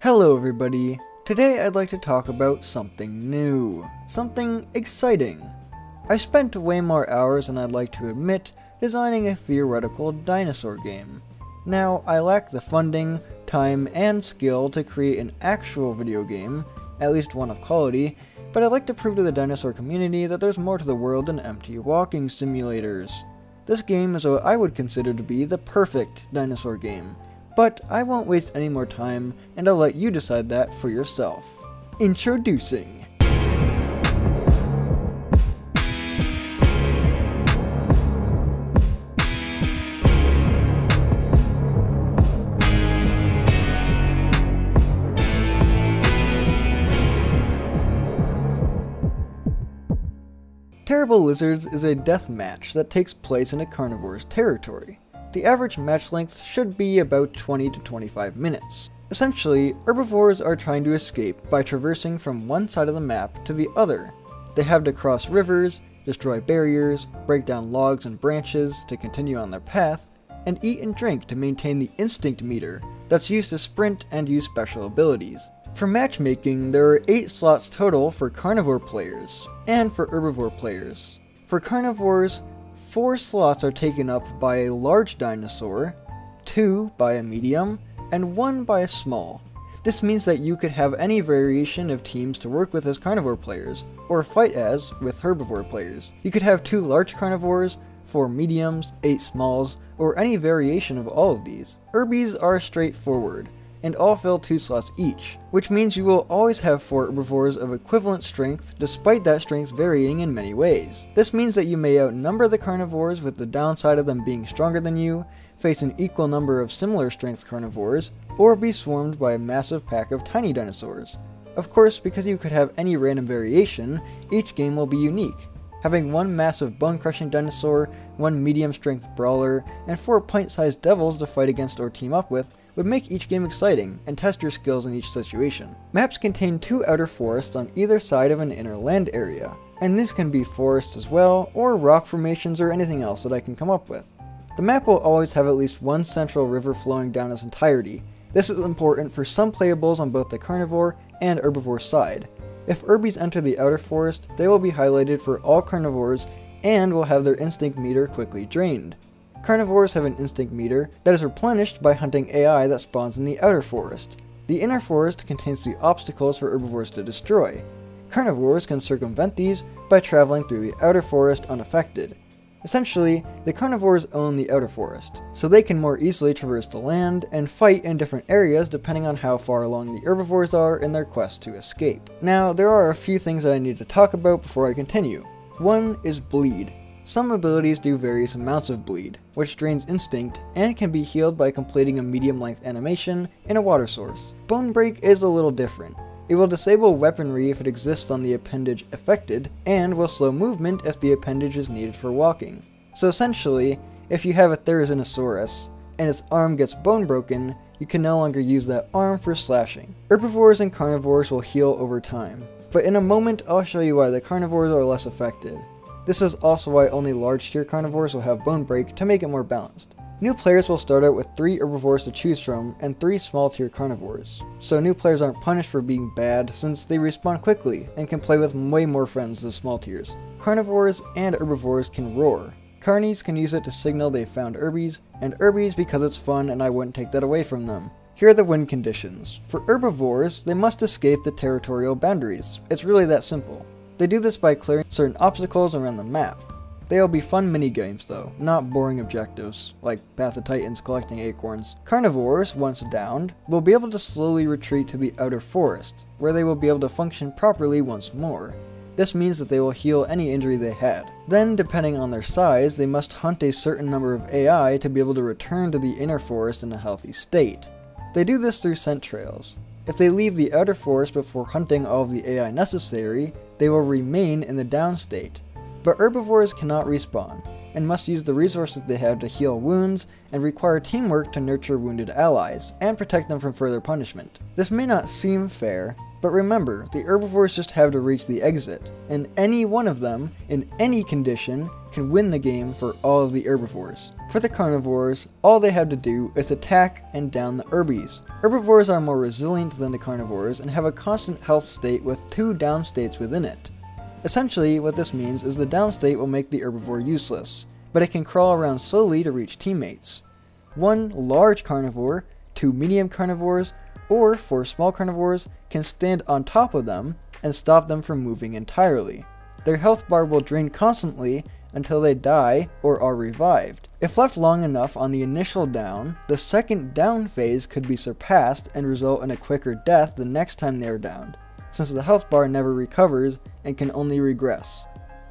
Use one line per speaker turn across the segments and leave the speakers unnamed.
Hello everybody. Today I'd like to talk about something new. Something exciting. I spent way more hours than I'd like to admit designing a theoretical dinosaur game. Now, I lack the funding, time, and skill to create an actual video game, at least one of quality, but I'd like to prove to the dinosaur community that there's more to the world than empty walking simulators. This game is what I would consider to be the perfect dinosaur game, but I won't waste any more time and I'll let you decide that for yourself. Introducing Terrible Lizards is a death match that takes place in a carnivore's territory. The average match length should be about 20 to 25 minutes. Essentially, herbivores are trying to escape by traversing from one side of the map to the other. They have to cross rivers, destroy barriers, break down logs and branches to continue on their path, and eat and drink to maintain the instinct meter that's used to sprint and use special abilities. For matchmaking, there are 8 slots total for carnivore players, and for herbivore players. For carnivores, 4 slots are taken up by a large dinosaur, 2 by a medium, and 1 by a small. This means that you could have any variation of teams to work with as carnivore players, or fight as with herbivore players. You could have 2 large carnivores, 4 mediums, 8 smalls, or any variation of all of these. Herbies are straightforward and all fill 2 slots each, which means you will always have 4 herbivores of equivalent strength despite that strength varying in many ways. This means that you may outnumber the carnivores with the downside of them being stronger than you, face an equal number of similar strength carnivores, or be swarmed by a massive pack of tiny dinosaurs. Of course, because you could have any random variation, each game will be unique, having one massive bone-crushing dinosaur, one medium-strength brawler, and four pint-sized devils to fight against or team up with would make each game exciting and test your skills in each situation. Maps contain two outer forests on either side of an inner land area, and this can be forests as well, or rock formations or anything else that I can come up with. The map will always have at least one central river flowing down its entirety. This is important for some playables on both the carnivore and herbivore side. If herbies enter the outer forest, they will be highlighted for all carnivores and will have their instinct meter quickly drained. Carnivores have an instinct meter that is replenished by hunting AI that spawns in the outer forest. The inner forest contains the obstacles for herbivores to destroy. Carnivores can circumvent these by traveling through the outer forest unaffected. Essentially, the carnivores own the outer forest, so they can more easily traverse the land and fight in different areas depending on how far along the herbivores are in their quest to escape. Now, there are a few things that I need to talk about before I continue. One is bleed. Some abilities do various amounts of bleed, which drains instinct and can be healed by completing a medium length animation in a water source. Bone Break is a little different. It will disable weaponry if it exists on the appendage affected, and will slow movement if the appendage is needed for walking. So essentially, if you have a Therizinosaurus, and its arm gets bone broken, you can no longer use that arm for slashing. Herbivores and carnivores will heal over time, but in a moment I'll show you why the carnivores are less affected. This is also why only large tier carnivores will have Bone Break to make it more balanced. New players will start out with 3 herbivores to choose from and 3 small tier carnivores, so new players aren't punished for being bad since they respawn quickly and can play with way more friends than small tiers. Carnivores and herbivores can roar. Carnies can use it to signal they've found herbies, and herbies because it's fun and I wouldn't take that away from them. Here are the win conditions. For herbivores, they must escape the territorial boundaries. It's really that simple. They do this by clearing certain obstacles around the map. They will be fun minigames though, not boring objectives, like Path of Titans collecting acorns. Carnivores, once downed, will be able to slowly retreat to the outer forest, where they will be able to function properly once more. This means that they will heal any injury they had. Then, depending on their size, they must hunt a certain number of AI to be able to return to the inner forest in a healthy state. They do this through scent trails. If they leave the outer forest before hunting all of the AI necessary, they will remain in the down state. But herbivores cannot respawn, and must use the resources they have to heal wounds and require teamwork to nurture wounded allies and protect them from further punishment. This may not seem fair, but remember, the herbivores just have to reach the exit, and any one of them, in any condition, can win the game for all of the herbivores. For the carnivores, all they have to do is attack and down the herbies. Herbivores are more resilient than the carnivores and have a constant health state with two down states within it. Essentially, what this means is the down state will make the herbivore useless, but it can crawl around slowly to reach teammates. One large carnivore, two medium carnivores, or four small carnivores can stand on top of them and stop them from moving entirely. Their health bar will drain constantly until they die or are revived. If left long enough on the initial down, the second down phase could be surpassed and result in a quicker death the next time they are downed, since the health bar never recovers and can only regress.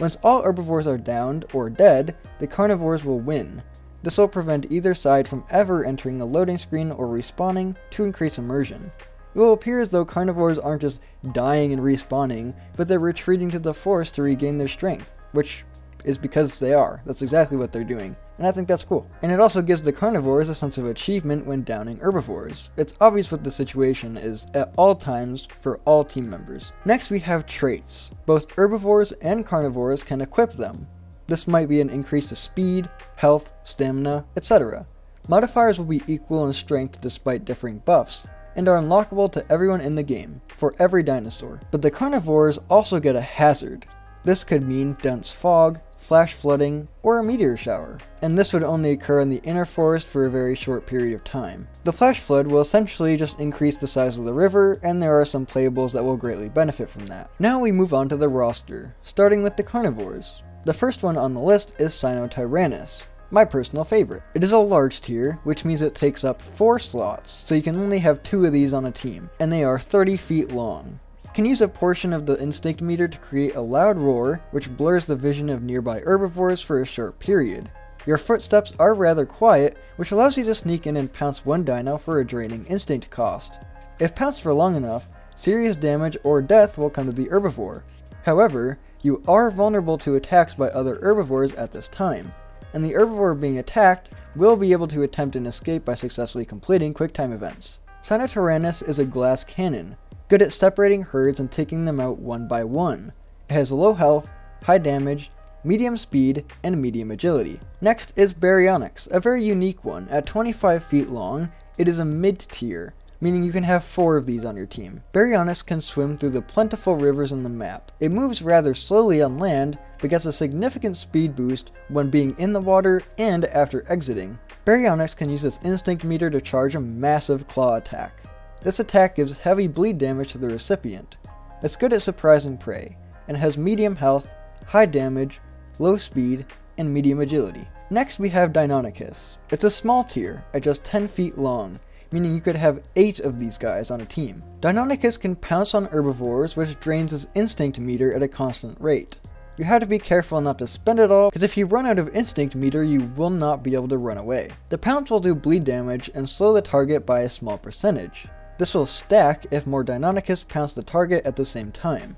Once all herbivores are downed or dead, the carnivores will win. This will prevent either side from ever entering a loading screen or respawning to increase immersion. It will appear as though carnivores aren't just dying and respawning, but they're retreating to the forest to regain their strength, which is because they are. That's exactly what they're doing. And I think that's cool. And it also gives the carnivores a sense of achievement when downing herbivores. It's obvious what the situation is at all times for all team members. Next we have traits. Both herbivores and carnivores can equip them. This might be an increase to speed, health, stamina, etc. Modifiers will be equal in strength despite differing buffs, and are unlockable to everyone in the game, for every dinosaur. But the carnivores also get a hazard. This could mean dense fog, flash flooding, or a meteor shower, and this would only occur in the inner forest for a very short period of time. The flash flood will essentially just increase the size of the river, and there are some playables that will greatly benefit from that. Now we move on to the roster, starting with the carnivores. The first one on the list is Sinotyrannus, my personal favorite. It is a large tier, which means it takes up 4 slots, so you can only have 2 of these on a team, and they are 30 feet long. Can use a portion of the instinct meter to create a loud roar, which blurs the vision of nearby herbivores for a short period. Your footsteps are rather quiet, which allows you to sneak in and pounce one dino for a draining instinct cost. If pounced for long enough, serious damage or death will come to the herbivore. However, you are vulnerable to attacks by other herbivores at this time and the herbivore being attacked will be able to attempt an escape by successfully completing QuickTime events. Sinotyrannus is a glass cannon, good at separating herds and taking them out one by one. It has low health, high damage, medium speed, and medium agility. Next is Baryonyx, a very unique one. At 25 feet long, it is a mid-tier, meaning you can have four of these on your team. Baryonyx can swim through the plentiful rivers on the map. It moves rather slowly on land, but gets a significant speed boost when being in the water and after exiting. Baryonyx can use its instinct meter to charge a massive claw attack. This attack gives heavy bleed damage to the recipient. It's good at surprising prey, and has medium health, high damage, low speed, and medium agility. Next we have Deinonychus. It's a small tier, at just 10 feet long, meaning you could have 8 of these guys on a team. Deinonychus can pounce on herbivores which drains his instinct meter at a constant rate. You have to be careful not to spend it all, because if you run out of instinct meter, you will not be able to run away. The pounce will do bleed damage and slow the target by a small percentage. This will stack if more Deinonychus pounce the target at the same time.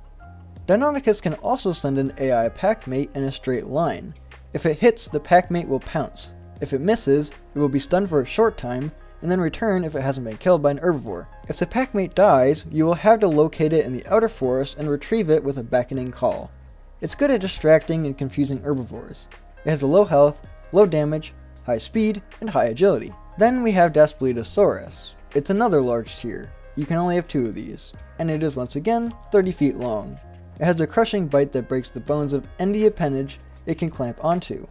Deinonychus can also send an AI packmate in a straight line. If it hits, the packmate will pounce. If it misses, it will be stunned for a short time, and then return if it hasn't been killed by an herbivore. If the packmate dies, you will have to locate it in the outer forest and retrieve it with a beckoning call. It's good at distracting and confusing herbivores. It has a low health, low damage, high speed, and high agility. Then we have Daspletosaurus. It's another large tier. You can only have two of these, and it is once again 30 feet long. It has a crushing bite that breaks the bones of any appendage it can clamp onto.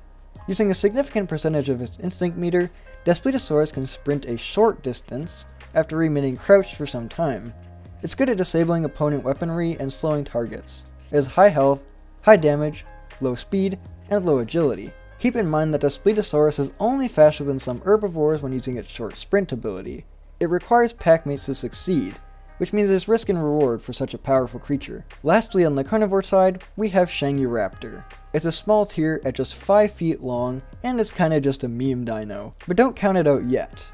Using a significant percentage of its instinct meter, Daspletosaurus can sprint a short distance after remaining crouched for some time. It's good at disabling opponent weaponry and slowing targets. It has high health, high damage, low speed, and low agility. Keep in mind that Daspletosaurus is only faster than some herbivores when using its short sprint ability. It requires packmates to succeed, which means there's risk and reward for such a powerful creature. Lastly, on the carnivore side, we have Changyuraptor. It's a small tier at just 5 feet long, and is kinda just a meme dino, but don't count it out yet.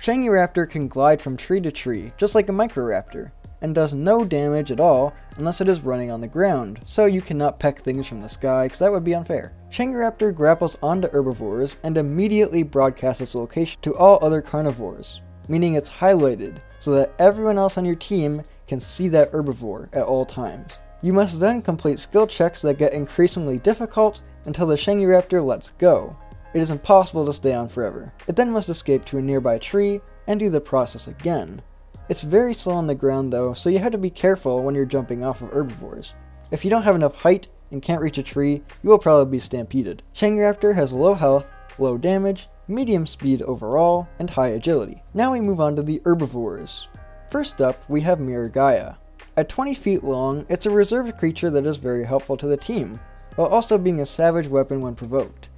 Changyuraptor can glide from tree to tree, just like a Microraptor, and does no damage at all unless it is running on the ground, so you cannot peck things from the sky, because that would be unfair. Changyuraptor grapples onto herbivores and immediately broadcasts its location to all other carnivores, meaning it's highlighted so that everyone else on your team can see that herbivore at all times. You must then complete skill checks that get increasingly difficult until the Changyuraptor lets go. It is impossible to stay on forever. It then must escape to a nearby tree and do the process again. It's very slow on the ground though, so you have to be careful when you're jumping off of herbivores. If you don't have enough height and can't reach a tree, you will probably be stampeded. Changyuraptor has low health, low damage, medium speed overall, and high agility. Now we move on to the herbivores. First up, we have Miragaia. At 20 feet long, it's a reserved creature that is very helpful to the team, while also being a savage weapon when provoked.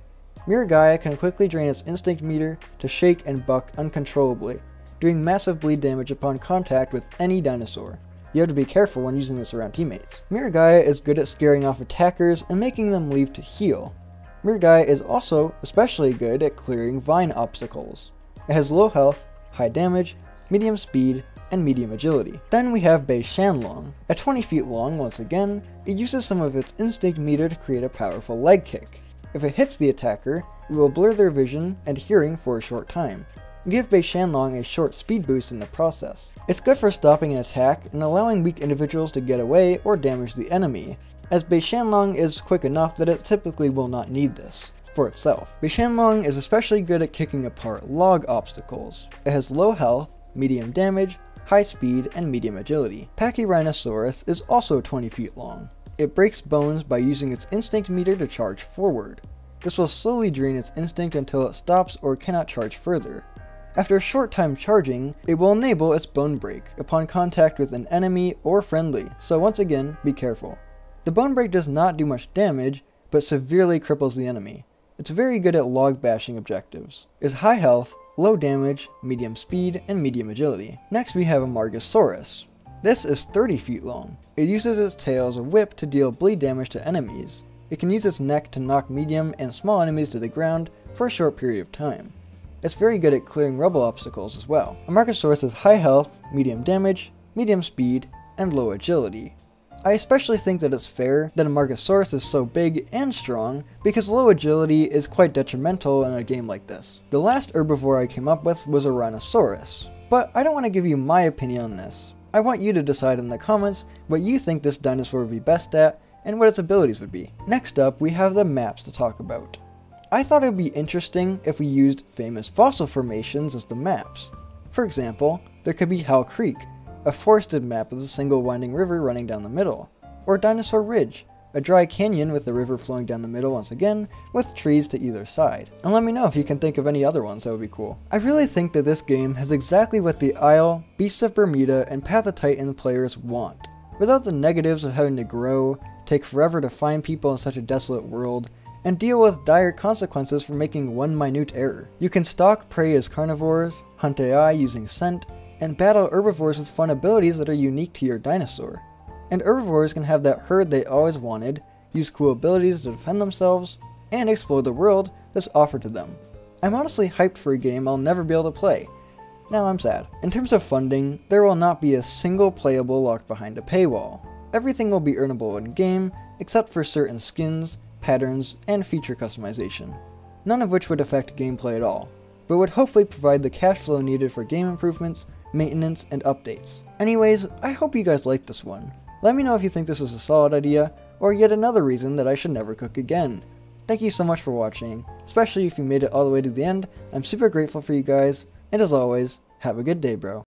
Miragaia can quickly drain its instinct meter to shake and buck uncontrollably, doing massive bleed damage upon contact with any dinosaur. You have to be careful when using this around teammates. Miragaia is good at scaring off attackers and making them leave to heal. Miragaia is also especially good at clearing vine obstacles. It has low health, high damage, medium speed, and medium agility. Then we have Beishanlong. At 20 feet long, once again, it uses some of its instinct meter to create a powerful leg kick. If it hits the attacker, it will blur their vision and hearing for a short time. Give Beishanlong a short speed boost in the process. It's good for stopping an attack and allowing weak individuals to get away or damage the enemy, as Beishanlong is quick enough that it typically will not need this for itself. Beishanlong is especially good at kicking apart log obstacles. It has low health, medium damage, high speed, and medium agility. Pachyrhinosaurus is also 20 feet long. It breaks bones by using its instinct meter to charge forward. This will slowly drain its instinct until it stops or cannot charge further. After a short time charging, it will enable its bone break upon contact with an enemy or friendly, so once again, be careful. The bone break does not do much damage, but severely cripples the enemy. It's very good at log bashing objectives. It's high health, low damage, medium speed, and medium agility. Next we have Amargasaurus. This is 30 feet long. It uses its tail as a whip to deal bleed damage to enemies. It can use its neck to knock medium and small enemies to the ground for a short period of time. It's very good at clearing rubble obstacles as well. Amargasaurus has high health, medium damage, medium speed, and low agility. I especially think that it's fair that Amargasaurus is so big and strong because low agility is quite detrimental in a game like this. The last herbivore I came up with was a Rhinoceros, but I don't want to give you my opinion on this. I want you to decide in the comments what you think this dinosaur would be best at and what its abilities would be. Next up, we have the maps to talk about. I thought it would be interesting if we used famous fossil formations as the maps. For example, there could be Hell Creek, a forested map with a single winding river running down the middle, or Dinosaur Ridge, a dry canyon with the river flowing down the middle once again, with trees to either side. And let me know if you can think of any other ones that would be cool. I really think that this game has exactly what the Isle, Beasts of Bermuda, and Path of Titan players want. Without the negatives of having to grow, take forever to find people in such a desolate world, and deal with dire consequences for making one minute error. You can stalk prey as carnivores, hunt AI using scent, and battle herbivores with fun abilities that are unique to your dinosaur. And herbivores can have that herd they always wanted, use cool abilities to defend themselves, and explore the world that's offered to them. I'm honestly hyped for a game I'll never be able to play. Now I'm sad. In terms of funding, there will not be a single playable locked behind a paywall. Everything will be earnable in-game, except for certain skins, patterns, and feature customization. None of which would affect gameplay at all, but would hopefully provide the cash flow needed for game improvements, maintenance, and updates. Anyways, I hope you guys liked this one. Let me know if you think this is a solid idea, or yet another reason that I should never cook again. Thank you so much for watching, especially if you made it all the way to the end, I'm super grateful for you guys, and as always, have a good day bro.